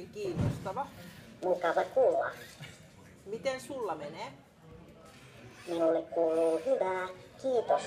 Tosi kiinnostava. Mukava kuulla. Miten sulla menee? Minulle kuuluu hyvää. Kiitos.